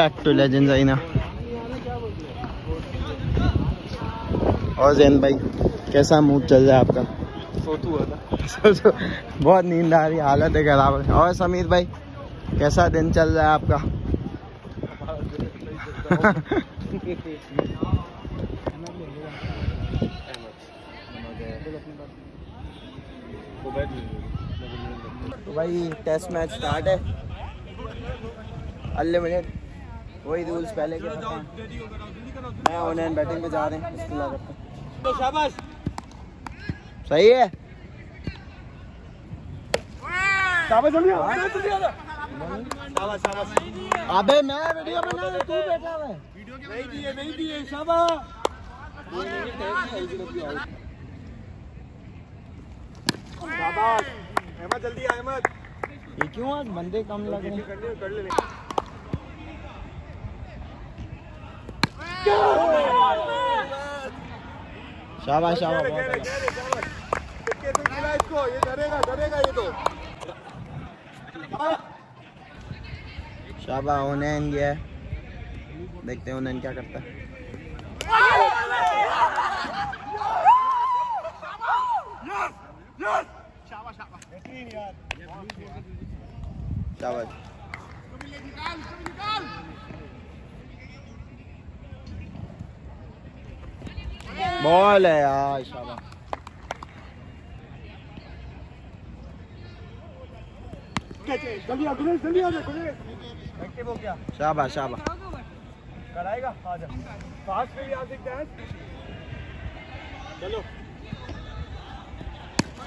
Back to legend आईना और जैन भाई, कैसा मूड चल रहा है आपका? बहुत नींद आ रही हालत है खराब है। और समीर भाई, कैसा दिन चल रहा है आपका? तो भाई टेस्ट मैच स्टार्ट है। अनलिमिटेड वही रूल्स पहले के मैं ऑनलाइन बैटिंग पे जा रहे हैं हैं। तो शाबाश। सही है? शाबाश जल्दी आ जल्दी आ शाबाश शाबाश। अबे मैं वीडियो बना रहा तू बैठा हुआ है। नहीं दिए नहीं दिए शाबाश। शाबाश। अहमद जल्दी आ अहमद। ये क्यों आज बंदे कम लग रहे हैं? शाबाश शाबाश खिला इसको ये डरेगा डरेगा ये तो। अच्छा। शाबाश उन्हें देखते हैं क्या करता है। शाबाश। बॉल है यार शाबाश जल्दी आ गुनेश जल्दी आ जा एक्टिव हो गया शाबाश शाबाश कराएगा आ जा फास्ट पे भी आ सकता है चलो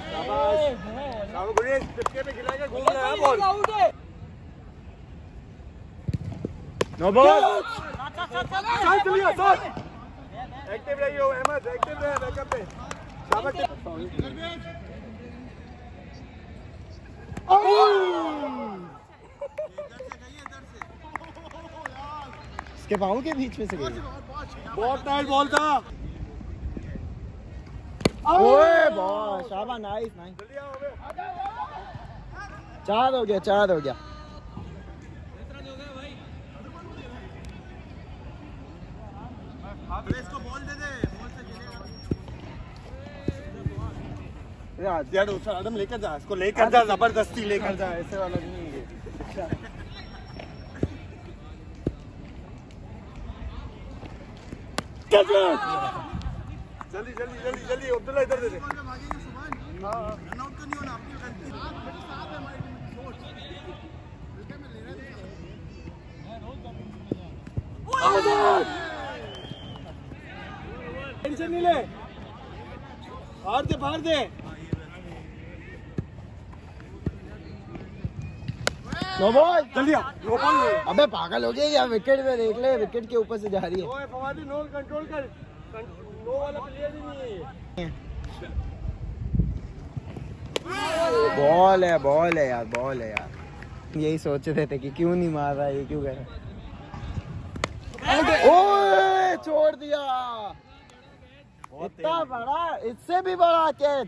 शाबाश शाबाश गुनेश चिपके पे खिलाएगा घूम रहा है बॉल नो बॉल चल चलिए सर एक्टिव रहिए हो अहमद एक्टिव रहे बैकअप पे। शाबाश इसके पाँव के बीच में से गई। बहुत टाइट बॉल था। ओए बॉल शाबाश नाइस नाइस चार हो गया चार हो गया। इसको बॉल दे दे बॉल से यार दूसरा आदम लेकर जा इसको लेकर जा ज़बरदस्ती लेकर जा ऐसे वाला नहीं है जल्दी जल्दी जल्दी जल्दी अब्दुल्ला इधर दे दे टेंशन नहीं ले फाड़ दे फाड़ दे नो बॉल जल्दी अबे पागल हो गया या विकेट पे देख ले विकेट के ऊपर से जा रही है। फवादी नो कंट्रोल कर। नो वाला प्लेयर ही नहीं है। है बॉल है बॉल है यार बॉल है यार। यही सोच रहे थे कि क्यों नहीं मार रहा ये क्यों कर रहा ओए छोड़ दिया। इतना बड़ा इससे भी बड़ा कैच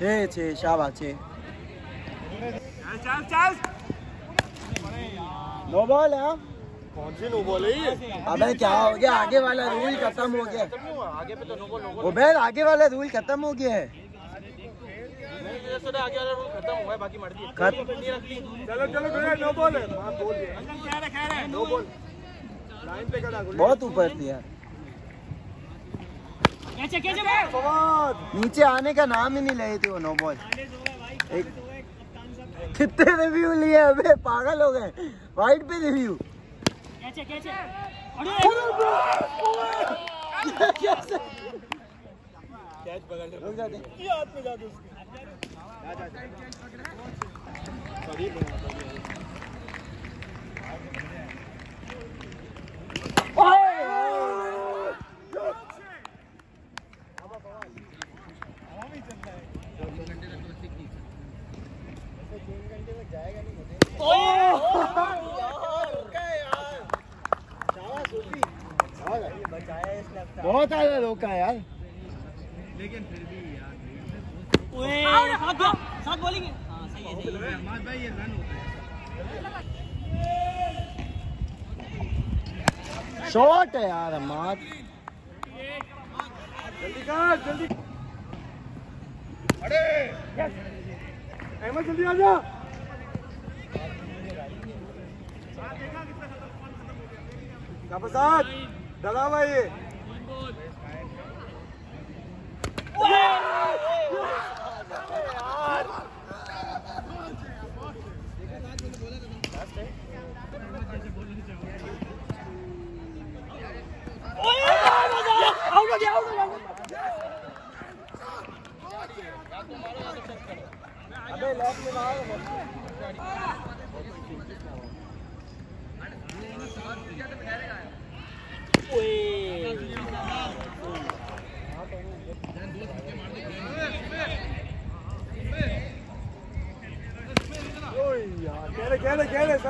छः छः शाबाश छः चल चल नो बॉल है? कौन सी नो बॉल है ये अबे क्या हो गया आगे वाला रूल खत्म हो गया आगे पे तो नो बॉल नो बॉल उबैर आगे वाला रूल खत्म हो गया है आगे वाला रूल खत्म हुआ बाकी मर दिए खत चलो चलो गया नो बॉल बोल दिया नो बॉल लाइन पे खड़ा बहुत ऊपर थी यार नीचे आने का नाम ही नहीं ले थे वो नो बॉल कितने रिव्यू लिए अबे पागल हो गए। वाइट पे रिव्यू कैच पकड़ रुक जाते हाथ जा जा सॉरी बहुत ज़्यादा रोका है यार। लेकिन फिर भी यार साथ बोलेंगे है शॉट है यार अहमद जल्दी कर, जल्दी। अरे अहमद, जल्दी आ जा। प्रसाद डरा हुआ ये ओए यार कह रहे कह रहे कह रहे सर यार उसको आवाज़ देना सुभान